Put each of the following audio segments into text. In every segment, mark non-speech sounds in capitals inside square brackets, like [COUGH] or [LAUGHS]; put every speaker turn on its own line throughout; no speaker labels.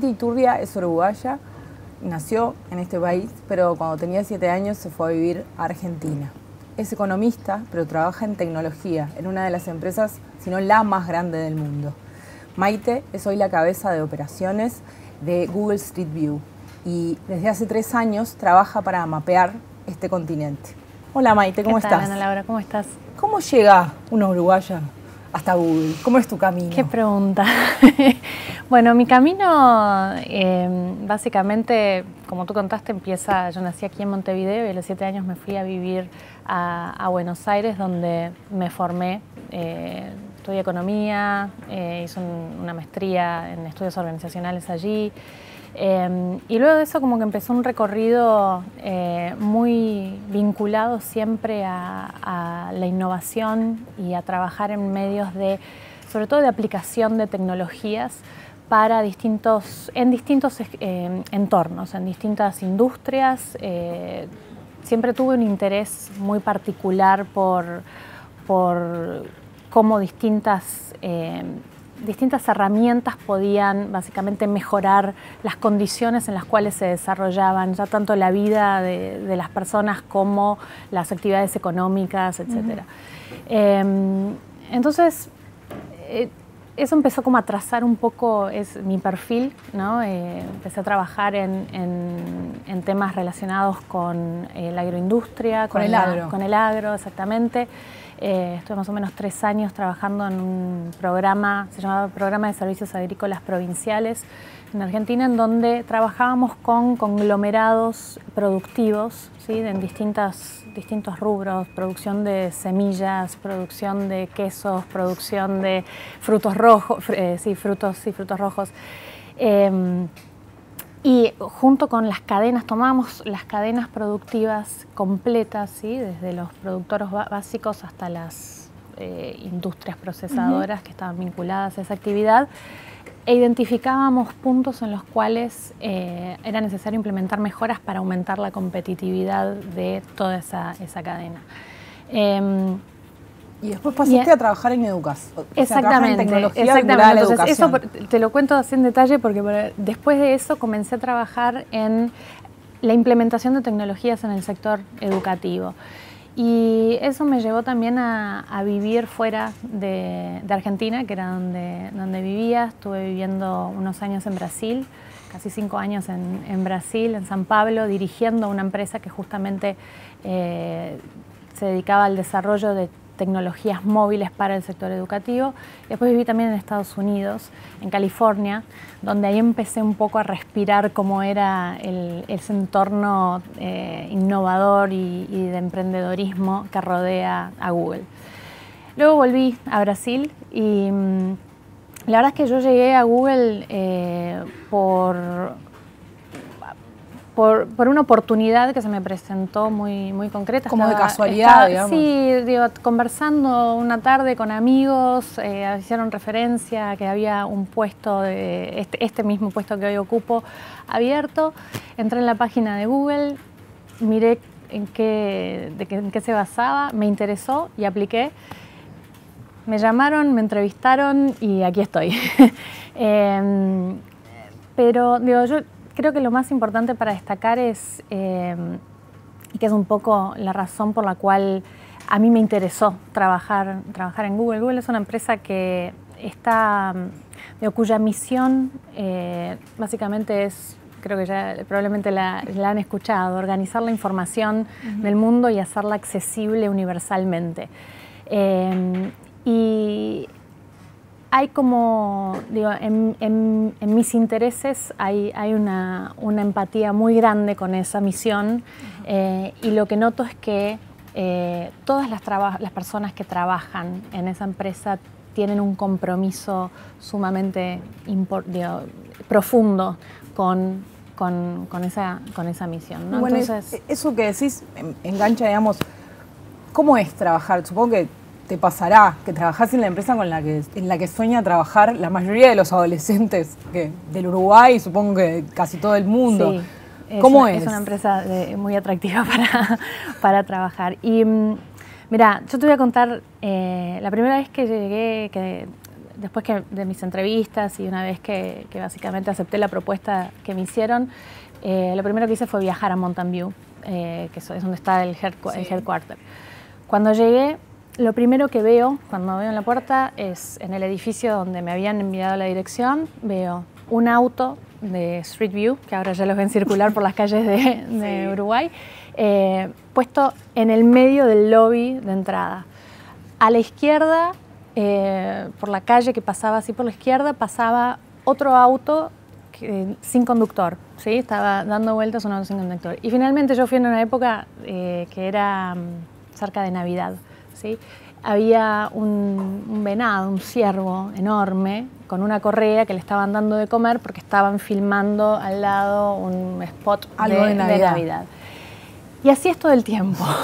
Maite Iturria es uruguaya, nació en este país, pero cuando tenía siete años se fue a vivir a Argentina. Es economista, pero trabaja en tecnología, en una de las empresas, si no la más grande del mundo. Maite es hoy la cabeza de operaciones de Google Street View y desde hace tres años trabaja para mapear este continente. Hola Maite, ¿cómo
¿Qué tal,
estás?
Ana Laura, ¿cómo estás?
¿Cómo llega una uruguaya hasta Google? ¿Cómo es tu camino?
Qué pregunta. [LAUGHS] bueno, mi camino eh, básicamente, como tú contaste, empieza, yo nací aquí en Montevideo y a los siete años me fui a vivir a, Buenos Aires donde me formé. Eh, estudié economía, eh, hice un, una maestría en estudios organizacionales allí. Eh, y luego de eso como que empezó un recorrido eh, muy vinculado siempre a, a, la innovación y a trabajar en medios de, sobre todo de aplicación de tecnologías para distintos, en distintos eh, entornos, en distintas industrias. Eh, siempre tuve un interés muy particular por, por cómo distintas eh, distintas herramientas podían básicamente mejorar las condiciones en las cuales se desarrollaban ya tanto la vida de, de las personas como las actividades económicas, etc. Uh -huh. eh, entonces, eso empezó como a trazar un poco es mi perfil, ¿no? Eh, empecé a trabajar en, en, en, temas relacionados con la agroindustria,
con, con el agro.
con el agro, exactamente. Eh, estuve más o menos tres años trabajando en un programa, se llamaba Programa de Servicios Agrícolas Provinciales en Argentina, en donde trabajábamos con conglomerados productivos ¿sí? en distintas, distintos rubros, producción de semillas, producción de quesos, producción de frutos rojos, eh, sí, frutos, sí, frutos rojos. Eh, y junto con las cadenas, tomamos las cadenas productivas completas, ¿sí? desde los productores básicos hasta las eh, industrias procesadoras uh -huh. que estaban vinculadas a esa actividad, e identificábamos puntos en los cuales eh, era necesario implementar mejoras para aumentar la competitividad de toda esa, esa cadena. Eh,
y después pasaste a, a trabajar en educación.
Exactamente.
en tecnología
exactamente. Entonces, eso te lo cuento así en detalle porque después de eso comencé a trabajar en la implementación de tecnologías en el sector educativo. Y eso me llevó también a, vivir fuera de, Argentina, que era donde, donde vivía. Estuve viviendo unos años en Brasil, casi cinco años en, en Brasil, en San Pablo, dirigiendo una empresa que justamente eh, se dedicaba al desarrollo de tecnologías móviles para el sector educativo. Después viví también en Estados Unidos, en California, donde ahí empecé un poco a respirar cómo era el, ese entorno eh, innovador y, de emprendedorismo que rodea a Google. Luego volví a Brasil y mmm, la verdad es que yo llegué a Google eh, por por, por, una oportunidad que se me presentó muy, muy concreta.
Como
estaba,
de casualidad,
estaba,
digamos.
Sí, digo, conversando una tarde con amigos, eh, hicieron referencia a que había un puesto, de, este, este, mismo puesto que hoy ocupo, abierto. Entré en la página de Google, miré en qué, de qué, en qué se basaba, me interesó y apliqué. Me llamaron, me entrevistaron y aquí estoy. [LAUGHS] eh, pero, digo, yo creo que lo más importante para destacar es, eh, y que es un poco la razón por la cual a mí me interesó trabajar, trabajar en Google. Google es una empresa que está, cuya misión eh, básicamente es, creo que ya probablemente la, la han escuchado, organizar la información uh -huh. del mundo y hacerla accesible universalmente. Eh, y hay como, digo, en, en, en mis intereses hay, hay una, una, empatía muy grande con esa misión eh, y lo que noto es que eh, todas las, las personas que trabajan en esa empresa tienen un compromiso sumamente digo, profundo con, con, con, esa, con esa misión. ¿no?
Bueno, Entonces, eso que decís engancha, digamos, ¿cómo es trabajar? Supongo que te pasará que trabajás en la empresa con la que, en la que sueña trabajar la mayoría de los adolescentes que, del Uruguay, supongo que casi todo el mundo.
Sí, es
¿Cómo
una,
es?
Es una empresa de, muy atractiva [LAUGHS] para, para trabajar. Y mira, yo te voy a contar, eh, la primera vez que llegué, que después que, de mis entrevistas y una vez que, básicamente acepté la propuesta que me hicieron, eh, lo primero que hice fue viajar a Mountain View, que es donde está el, el headquarter. Cuando llegué, lo primero que veo cuando veo en la puerta es en el edificio donde me habían enviado la dirección, veo un auto de Street View, que ahora ya los ven circular por las calles de, [LAUGHS] Uruguay, eh, puesto en el medio del lobby de entrada. A la izquierda, eh, por la calle que pasaba así por la izquierda, pasaba otro auto sin conductor, ¿sí? estaba dando vueltas un auto sin conductor. Y finalmente yo fui en una época eh, que era mm, cerca de Navidad. ¿Sí? había un, venado, un ciervo enorme, con una correa que le estaban dando de comer porque estaban filmando al lado un spot de, Navidad. Y así es todo el tiempo. [LAUGHS]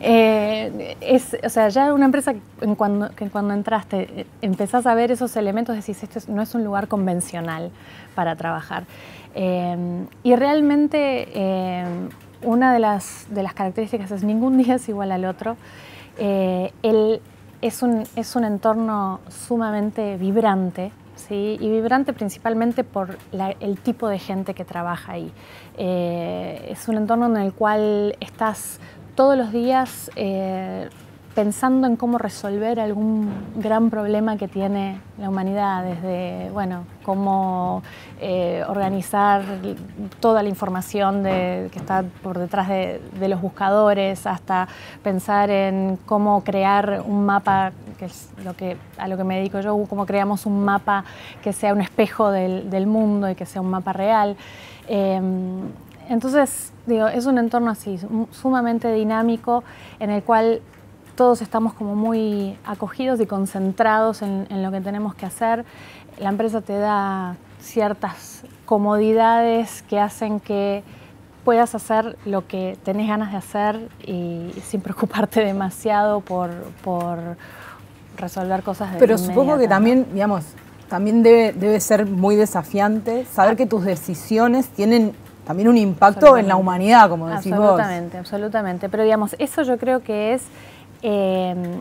Eh, es, o sea, ya una empresa que cuando, cuando entraste empezás a ver esos elementos, decís, este no es un lugar convencional para trabajar. Eh, y realmente eh, una de las, de las características es ningún día es igual al otro. Eh, es, un, es un entorno sumamente vibrante, ¿sí? y vibrante principalmente por el tipo de gente que trabaja ahí. Eh, es un entorno en el cual estás todos los días eh, pensando en cómo resolver algún gran problema que tiene la humanidad, desde, bueno, cómo eh, organizar toda la información que está por detrás de, los buscadores, hasta pensar en cómo crear un mapa, que es lo que, a lo que me dedico yo, cómo creamos un mapa que sea un espejo del, mundo y que sea un mapa real. Em, entonces, digo, es un entorno así, sumamente dinámico, en el cual todos estamos como muy acogidos y concentrados en, lo que tenemos que hacer. La empresa te da ciertas comodidades que hacen que puedas hacer lo que tenés ganas de hacer y sin preocuparte [LAUGHS] demasiado por, resolver cosas de
Pero supongo que también, digamos, también debe, debe ser muy desafiante saber que tus decisiones tienen también un impacto en la humanidad, como decís
absolutamente, Absolutamente, Pero digamos, eso yo creo que es Em,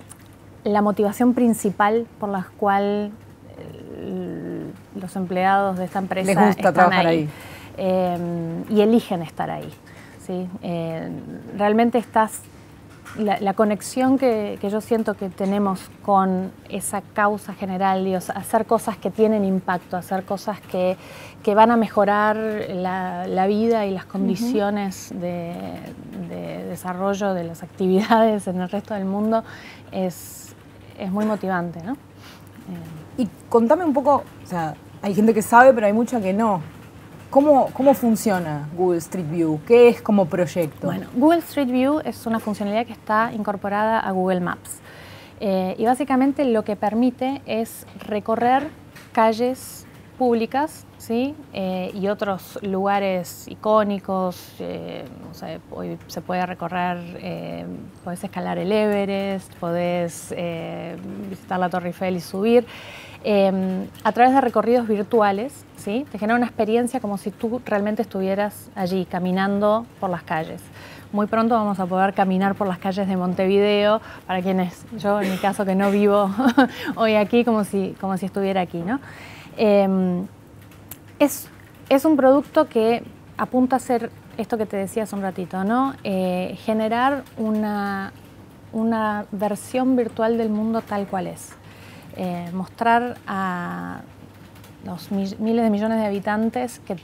la motivación principal por la cual eh, los empleados de esta empresa están ahí, em, y eligen estar ahí. ¿sí? Eh, realmente estás la, conexión que, yo siento que tenemos con esa causa general, Dios, hacer cosas que tienen impacto, hacer cosas que, van a mejorar la, vida y las condiciones de, desarrollo de las actividades en el resto del mundo, es, muy motivante. ¿no?
Y contame un poco, o sea, hay gente que sabe, pero hay mucha que no. ¿Cómo, ¿Cómo, funciona Google Street View? ¿Qué es como proyecto?
Bueno, Google Street View es una funcionalidad que está incorporada a Google Maps. Eh, y básicamente lo que permite es recorrer calles públicas ¿sí? Eh, y otros lugares icónicos. Eh, hoy se puede recorrer, podés escalar el Everest, podés visitar la Torre Eiffel y subir. Em, a través de recorridos virtuales, ¿sí? te genera una experiencia como si tú realmente estuvieras allí caminando por las calles. Muy pronto vamos a poder caminar por las calles de Montevideo, para quienes, yo en mi caso que no vivo [LAUGHS] hoy aquí, como si, como si estuviera aquí. ¿no? Em, es, es un producto que apunta a ser esto que te decía hace un ratito, ¿no? Eh, generar una, una versión virtual del mundo tal cual es. Eh, mostrar a los miles de millones de habitantes que,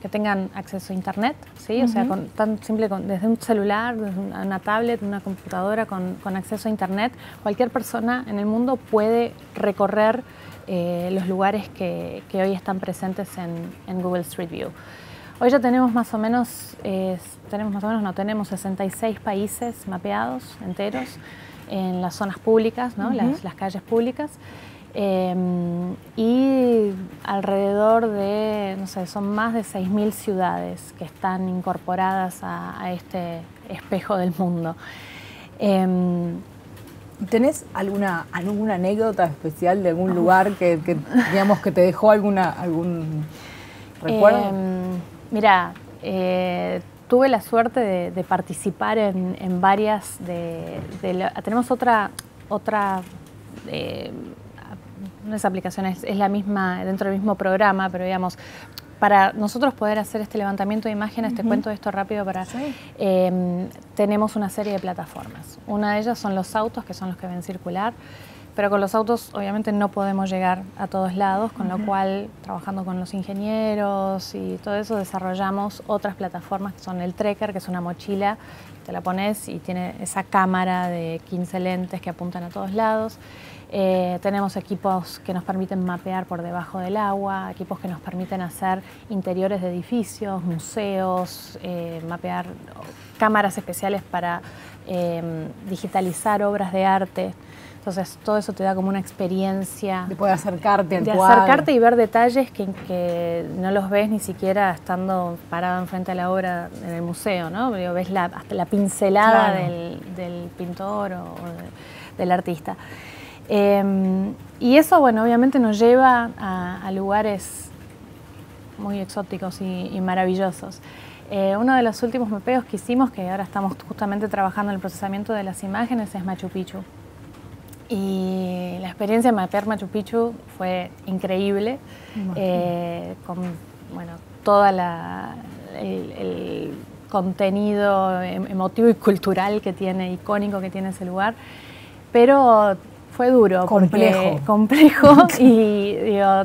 que tengan acceso a Internet, ¿sí? o sea, con, tan simple desde un celular, desde una tablet, una computadora con, con, acceso a Internet, cualquier persona en el mundo puede recorrer eh, los lugares que, que, hoy están presentes en, en, Google Street View. Hoy ya tenemos más o menos, tenemos más o menos, no tenemos 66 países mapeados enteros en las zonas públicas, ¿no? las, calles públicas. Em, y alrededor de, no sé, son más de 6.000 ciudades que están incorporadas a, este espejo del mundo.
Eh, ¿Tenés alguna, alguna anécdota especial de algún lugar que, digamos, que te dejó alguna, algún recuerdo?
Em, mira, eh, tuve la suerte de, participar en, varias de, tenemos otra otra eh, no es aplicación, es, la misma, dentro del mismo programa, pero digamos, para nosotros poder hacer este levantamiento de imágenes, te cuento esto rápido para... Em, tenemos una serie de plataformas. Una de ellas son los autos, que son los que ven circular, pero con los autos obviamente no podemos llegar a todos lados, con lo cual trabajando con los ingenieros y todo eso desarrollamos otras plataformas que son el Trekker, que es una mochila, te la pones y tiene esa cámara de 15 lentes que apuntan a todos lados. Eh, tenemos equipos que nos permiten mapear por debajo del agua, equipos que nos permiten hacer interiores de edificios, museos, eh, mapear cámaras especiales para eh, digitalizar obras de arte. Entonces todo eso te da como una experiencia.
De poder acercarte al
De acercarte y ver detalles que, no los ves ni siquiera estando parado enfrente de la obra en el museo, ¿no? ves la, hasta la pincelada del, pintor o, del artista. Em, y eso, bueno, obviamente nos lleva a, lugares muy exóticos y, maravillosos. Eh, uno de los últimos mapeos que hicimos, que ahora estamos justamente trabajando en el procesamiento de las imágenes, es Machu Picchu. Y la experiencia de mapear Machu Picchu fue increíble, eh, con bueno, todo el, el, contenido em, emotivo y cultural que tiene, icónico que tiene ese lugar, pero fue duro,
complejo,
complejo [LAUGHS] y digo,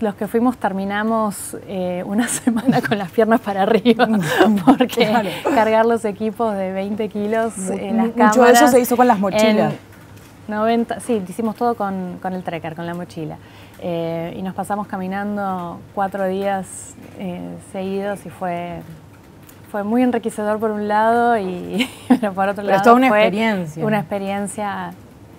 los que fuimos terminamos eh, una [LAUGHS] semana con las piernas para arriba, [LAUGHS] porque cargar los equipos de 20 kilos en las cámaras.
Mucho de eso se hizo con las mochilas.
90, sí, hicimos todo con, el trekker, con la mochila. Eh, y nos pasamos caminando cuatro días eh, seguidos y fue, fue muy enriquecedor por un lado y [LAUGHS] por otro lado.
Pero una experiencia.
Una experiencia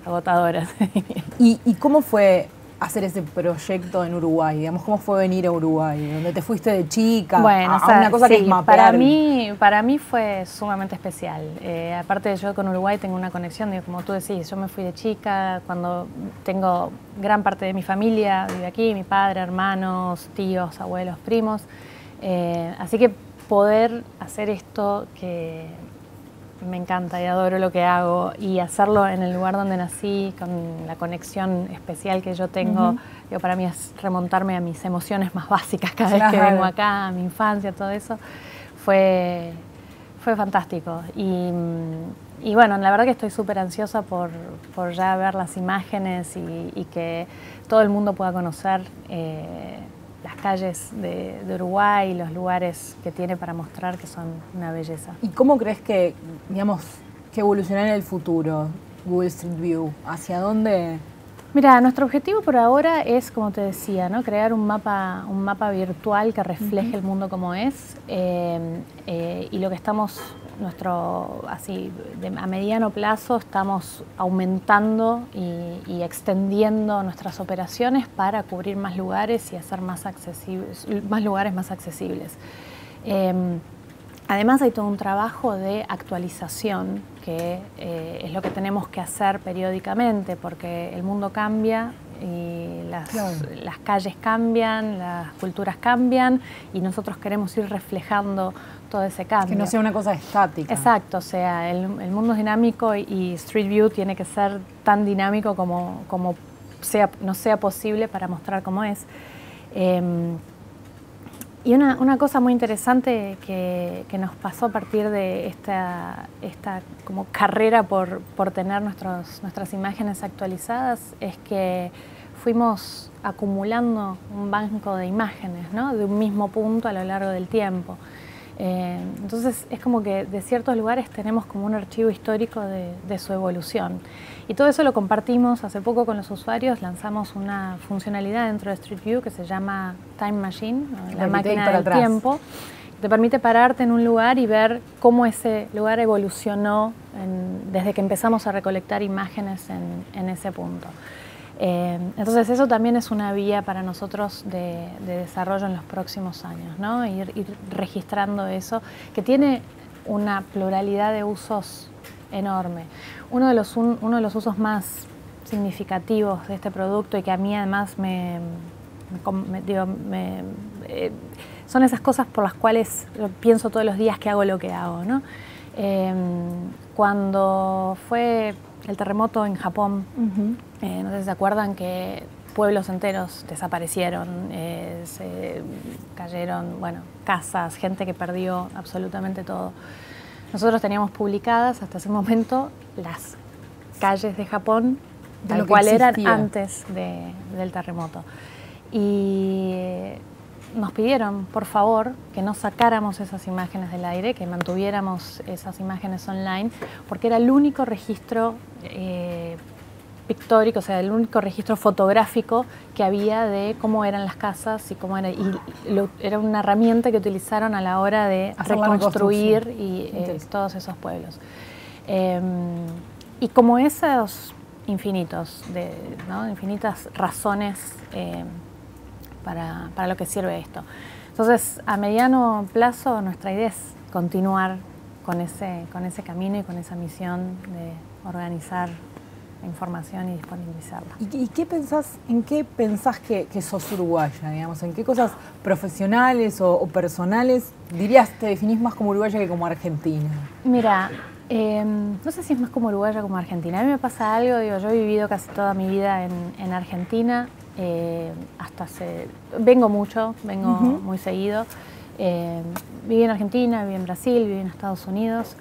agotadora. [LAUGHS]
¿Y, ¿Y cómo fue hacer ese proyecto en Uruguay? Digamos, ¿cómo fue venir a Uruguay? ¿Dónde te fuiste de chica?
Bueno, una cosa que es para mí, para mí fue sumamente especial. Eh, aparte de yo con Uruguay tengo una conexión, digo, como tú decís, yo me fui de chica, cuando tengo gran parte de mi familia vive aquí, mi padre, hermanos, tíos, abuelos, primos. Eh, así que poder hacer esto que me encanta y adoro lo que hago y hacerlo en el lugar donde nací, con la conexión especial que yo tengo, para mí es remontarme a mis emociones más básicas cada vez que vengo acá, a mi infancia, todo eso, fue, fue fantástico. Y, bueno, la verdad que estoy súper ansiosa por, ya ver las imágenes y, que todo el mundo pueda conocer. Eh, las calles de, Uruguay y los lugares que tiene para mostrar que son una belleza.
¿Y cómo crees que, digamos, que evolucionará en el futuro Google Street View? ¿Hacia dónde?
Mira, nuestro objetivo por ahora es, como te decía, ¿no? crear un mapa, un mapa virtual que refleje el mundo como es. Eh, eh, y lo que estamos nuestro, así, a mediano plazo estamos aumentando y, extendiendo nuestras operaciones para cubrir más lugares y hacer más, accesibles, más lugares más accesibles. Em, además hay todo un trabajo de actualización que eh, es lo que tenemos que hacer periódicamente porque el mundo cambia y las, las, calles cambian, las culturas cambian y nosotros queremos ir reflejando todo ese cambio.
Que no sea una cosa estática.
Exacto, o sea, el, mundo es dinámico y, Street View tiene que ser tan dinámico como, como sea, no sea posible para mostrar cómo es. Em, y una, una, cosa muy interesante que, que, nos pasó a partir de esta, esta como carrera por, por tener nuestros, nuestras imágenes actualizadas es que fuimos acumulando un banco de imágenes ¿no? de un mismo punto a lo largo del tiempo. Eh, entonces es como que de ciertos lugares tenemos como un archivo histórico de, su evolución. Y todo eso lo compartimos hace poco con los usuarios, lanzamos una funcionalidad dentro de Street View que se llama Time Machine, la máquina del tiempo. Te permite pararte en un lugar y ver cómo ese lugar evolucionó desde que empezamos a recolectar imágenes en ese punto. Eh, entonces eso también es una vía para nosotros de, desarrollo en los próximos años. Ir, registrando eso, que tiene una pluralidad de usos enorme. Uno de los, uno de los usos más significativos de este producto y que a mí además me, eh, son esas cosas por las cuales pienso todos los días que hago lo que hago. Eh, cuando fue el terremoto en Japón, eh, no sé si se acuerdan que pueblos enteros desaparecieron, eh, se cayeron, bueno, casas, gente que perdió absolutamente todo. Nosotros teníamos publicadas hasta ese momento las calles de Japón, tal cual eran antes del terremoto. Y nos pidieron, por favor, que no sacáramos esas imágenes del aire, que mantuviéramos esas imágenes online, porque era el único registro eh, pictórico, o sea, el único registro fotográfico que había de cómo eran las casas y cómo era. Y era una herramienta que utilizaron a la hora de reconstruir y, eh, todos esos pueblos. Em, y como esos infinitos, de, infinitas razones em, para, para lo que sirve esto. Entonces, a mediano plazo, nuestra idea es continuar con ese, con ese camino y con esa misión de organizar información y disponibilizarla.
¿Y, qué pensás, en qué pensás que, sos uruguaya, digamos? ¿En qué cosas profesionales o, personales dirías te definís más como uruguaya que como argentina?
Mira, em, no sé si es más como uruguaya como argentina. A mí me pasa algo, digo, yo he vivido casi toda mi vida en, Argentina, eh, hasta hace, vengo mucho, vengo muy seguido. Em, viví en Argentina, viví en Brasil, viví en Estados Unidos.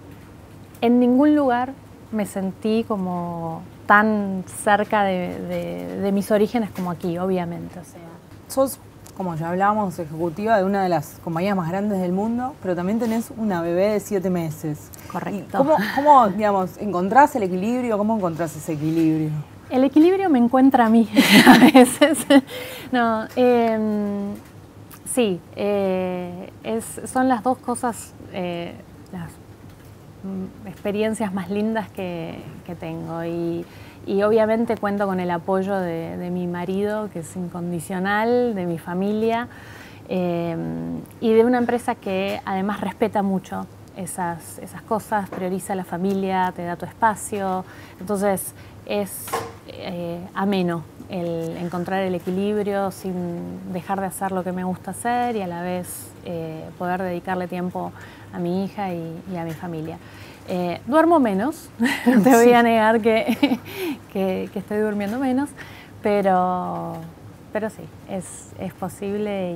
En ningún lugar me sentí como tan cerca de, mis orígenes como aquí, obviamente. O sea.
Sos, como ya hablábamos, ejecutiva de una de las compañías más grandes del mundo, pero también tenés una bebé de siete meses.
Correcto.
Cómo, cómo, digamos, encontrás el equilibrio? ¿Cómo encontrás ese equilibrio?
El equilibrio me encuentra a mí [LAUGHS] a veces. No, em, sí, eh, son las dos cosas, eh, las Mm, experiencias más lindas que, tengo. Y, obviamente cuento con el apoyo de, mi marido, que es incondicional, de mi familia, eh, y de una empresa que además respeta mucho esas, esas cosas, prioriza la familia, te da tu espacio. Entonces es eh, ameno el encontrar el equilibrio sin dejar de hacer lo que me gusta hacer y a la vez eh, poder dedicarle tiempo a mi hija y, a mi familia. Eh, duermo menos, [LAUGHS] no te voy a negar [LAUGHS] que, que, estoy durmiendo menos, pero, pero sí, es, es posible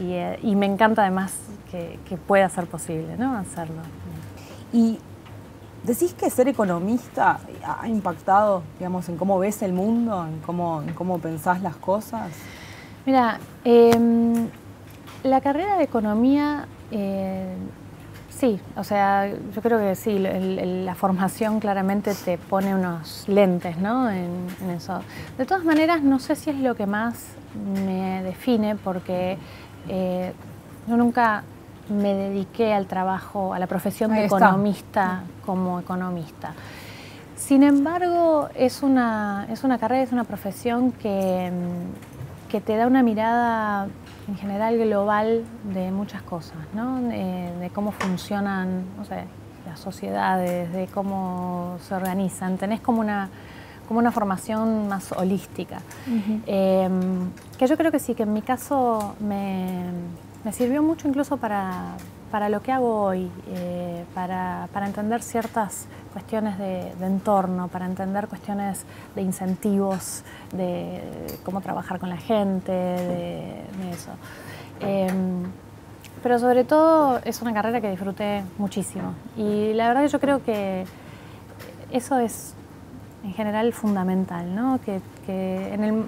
y, y, me encanta además que, que, pueda ser posible ¿no? hacerlo.
Y decís que ser economista ha impactado digamos, en cómo ves el mundo, en cómo, en cómo pensás las cosas.
Mira, em, la carrera de economía eh, Sí, o sea, yo creo que sí, la formación claramente te pone unos lentes, ¿no? En, eso. De todas maneras, no sé si es lo que más me define, porque eh, yo nunca me dediqué al trabajo, a la profesión de economista como economista. Sin embargo, es una, es una carrera, es una profesión que, que te da una mirada en general global de muchas cosas, ¿no? de, cómo funcionan no sé, las sociedades, de cómo se organizan. Tenés como una, como una formación más holística. Em, que yo creo que sí, que en mi caso me, me sirvió mucho incluso para, para lo que hago hoy, eh, para, para, entender ciertas cuestiones de, entorno, para entender cuestiones de incentivos, de cómo trabajar con la gente, de, eso. Em, pero sobre todo es una carrera que disfruté muchísimo y la verdad que yo creo que eso es en general fundamental, ¿no? que, en el,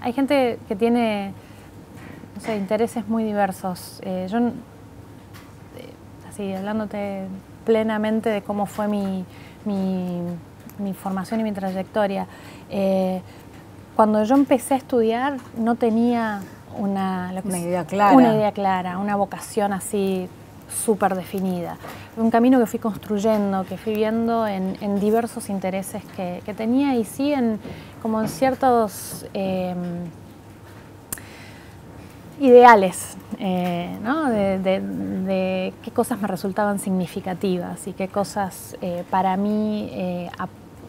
hay gente que tiene sé, intereses muy diversos. Eh, yo así hablándote plenamente de cómo fue mi, formación y mi trayectoria. Eh, cuando yo empecé a estudiar no tenía una,
idea clara.
una idea clara, una vocación así súper definida. Un camino que fui construyendo, que fui viendo en, diversos intereses que, tenía y sí en, como en ciertos... Eh, ideales, eh, ¿no? de, qué cosas me resultaban significativas y qué cosas eh, para mí eh,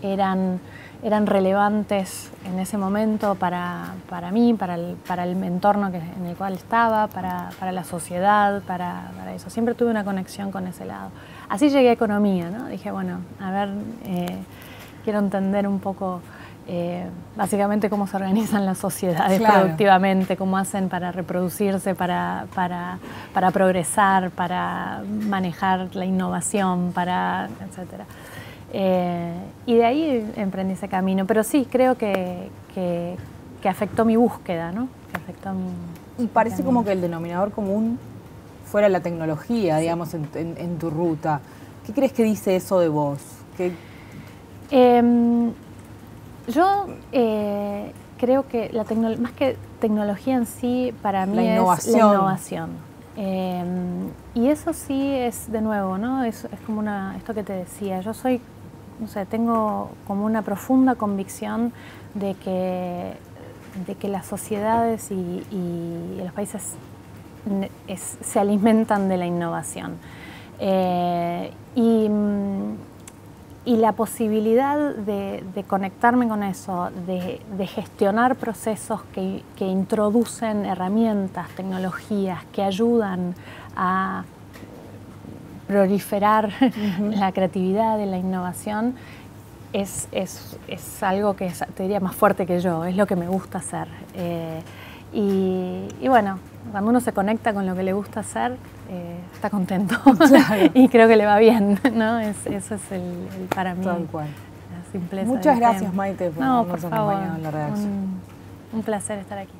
eran, eran relevantes en ese momento para, para mí, para el, para el entorno que, en el cual estaba, para, para la sociedad, para, para, eso. Siempre tuve una conexión con ese lado. Así llegué a economía, ¿no? Dije, bueno, a ver, quiero entender un poco eh, básicamente cómo se organizan las sociedades productivamente, cómo hacen para reproducirse, para, para, progresar, para manejar la innovación, para etcétera. Eh, y de ahí emprendí ese camino. Pero sí, creo que, que, afectó mi búsqueda, ¿no? Que afectó
y parece como que el denominador común fuera la tecnología, digamos, en, tu ruta. ¿Qué crees que dice eso de vos?
Em, yo eh, creo que la más que tecnología en sí, para mí es la innovación. Em, y eso sí es, de nuevo, ¿no? Es, como una, esto que te decía, yo soy, no sé, tengo como una profunda convicción de que, de que las sociedades y, los países se alimentan de la innovación. Eh, y la posibilidad de, conectarme con eso, de, gestionar procesos que, introducen herramientas, tecnologías que ayudan a proliferar [LAUGHS] la creatividad y la innovación, es, algo que te diría más fuerte que yo, es lo que me gusta hacer. Eh, y, bueno, cuando uno se conecta con lo que le gusta hacer, eh, está contento [LAUGHS] y creo que le va bien, ¿no? Es, eso es el, para mí.
Tal cual. Muchas gracias, Maite, por
no, por favor, en la redacción. un placer estar aquí.